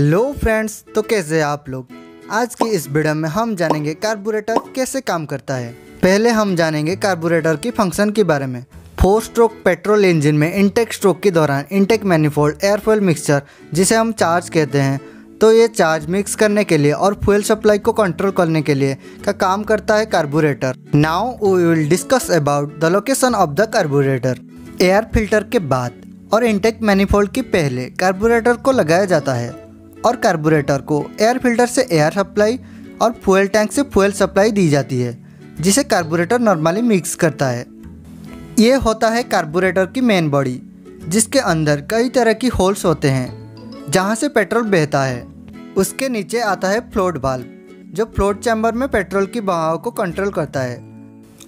Hello friends तो कैसे हैं आप लोग? आज की इस वीडियो में हम जानेंगे कार्बोरेटर कैसे काम करता है। पहले हम जानेंगे कार्बोरेटर की फ़ंक्शन के बारे में। फोर स्ट्रोक पेट्रोल इंजन में इंटेक स्ट्रोक के दौरान intake manifold air fuel mixture जिसे हम चार्ज कहते हैं। तो ये चार्ज मिक्स करने के लिए और फ्यूल सप्लाई को कंट्रोल करने के लिए का काम करता है carburettor now we will discuss about the location of the carburettor air filter के बाद और इंटेक मैनिफोल्ड के पहले कार्बोरेटर को लगाया जाता है। और कार्बोरेटर को एयर फ़िल्टर से एयर सप्लाई और फ्यूल टैंक से फ्यूल सप्लाई दी जाती है, जिसे कार्बोरेटर नॉर्मली मिक्स करता है। ये होता है कार्बोरेटर की मेन बॉडी जिसके अंदर कई तरह की होल्स होते हैं, जहाँ से पेट्रोल बहता है। उसके नीचे आता है फ्लोट बाल्ब जो फ्लोट चैम्बर में पेट्रोल की बहाव को कंट्रोल करता है।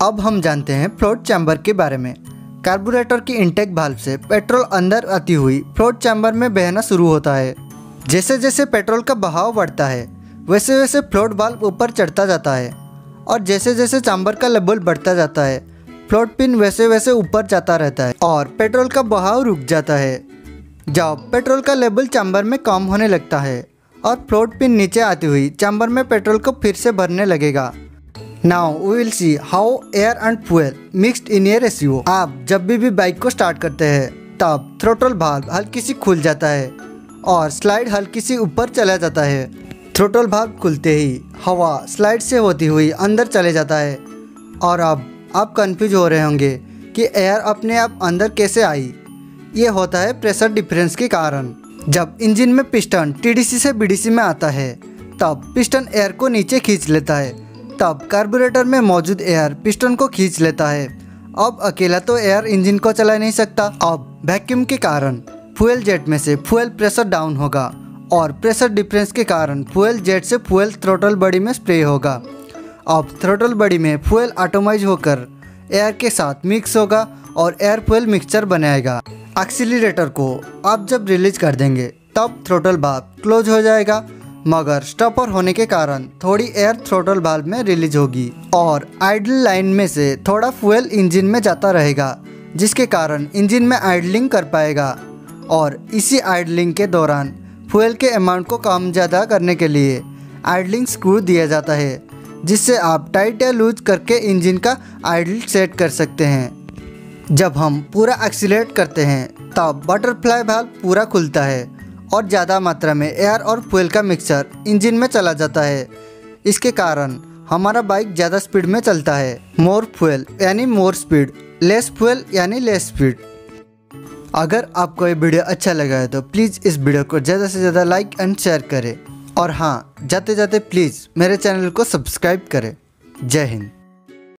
अब हम जानते हैं फ्लोट चैम्बर के बारे में। कार्बोरेटर की इंटेक भाल्व से पेट्रोल अंदर आती हुई फ्लोट चैम्बर में बहना शुरू होता है। जैसे जैसे पेट्रोल का बहाव बढ़ता है वैसे वैसे फ्लोट बाल्ब ऊपर चढ़ता जाता है और जैसे जैसे चैम्बर का लेवल बढ़ता जाता है फ्लोट पिन वैसे वैसे ऊपर जाता रहता है और पेट्रोल का बहाव रुक जाता है। जब पेट्रोल का लेवल चैम्बर में कम होने लगता है और फ्लोट पिन नीचे आती हुई चैम्बर में पेट्रोल को फिर से भरने लगेगा। Now we will see how air and fuel mixed in air ratio आप जब भी, भी बाइक को स्टार्ट करते हैं तब थ्रोटल भाल्व हल्की सी खुल जाता है। और स्लाइड हल्की सी ऊपर चला जाता है। थ्रोटल भाग खुलते ही हवा स्लाइड से होती हुई अंदर चले जाता है। और अब आप कंफ्यूज हो रहे होंगे कि एयर अपने आप अंदर कैसे आई। ये होता है प्रेशर डिफरेंस के कारण। जब इंजन में पिस्टन टीडीसी से बीडीसी में आता है, तब पिस्टन एयर को नीचे खींच लेता है। तब कार्बोरेटर में मौजूद एयर पिस्टन को खींच लेता है। अब अकेला तो एयर इंजन को चला नहीं सकता। अब वैक्यूम के कारण। फ्यूल जेट में से फ्यूल प्रेशर डाउन होगा और प्रेशर डिफरेंस के कारण फ्यूल जेट से फ्यूल थ्रोटल बॉडी में स्प्रे होगा। अब थ्रोटल बॉडी में फ्यूल ऑटोमाइज होकर एयर के साथ मिक्स होगा और एयर फ्यूल मिक्सचर बनाएगा। एक्सीलरेटर को आप जब रिलीज़ कर देंगे, तब थ्रोटल बाल्ब क्लोज हो जाएगा, मगर स्टॉपर होने के कारण थोड़ी एयर थ्रोटल बाल्ब में रिलीज़ होगी और आइडल लाइन में से थोड़ा फ्यूल इंजन में जाता रहेगा, जिसके कारण इंजन में आइडलिंग कर पाएगा। और इसी आइडलिंग के दौरान फ्यूल के अमाउंट को कम ज़्यादा करने के लिए आइडलिंग स्क्रू दिया जाता है, जिससे आप टाइट या लूज करके इंजन का आइडल सेट कर सकते हैं। जब हम पूरा एक्सीट करते हैं, तब बटरफ्लाई भाल पूरा खुलता है और ज़्यादा मात्रा में एयर और फ्यूल का मिक्सचर इंजन में चला जाता है। इसके कारण हमारा बाइक ज़्यादा स्पीड में चलता है मोर फ्यूल यानी मोर स्पीड लेस फ्यूल यानी लेस स्पीड अगर आपको ये वीडियो अच्छा लगा है तो प्लीज़ इस वीडियो को ज़्यादा से ज़्यादा लाइक एंड शेयर करें। और हाँ जाते जाते प्लीज़ मेरे चैनल को सब्सक्राइब करें। जय हिंद।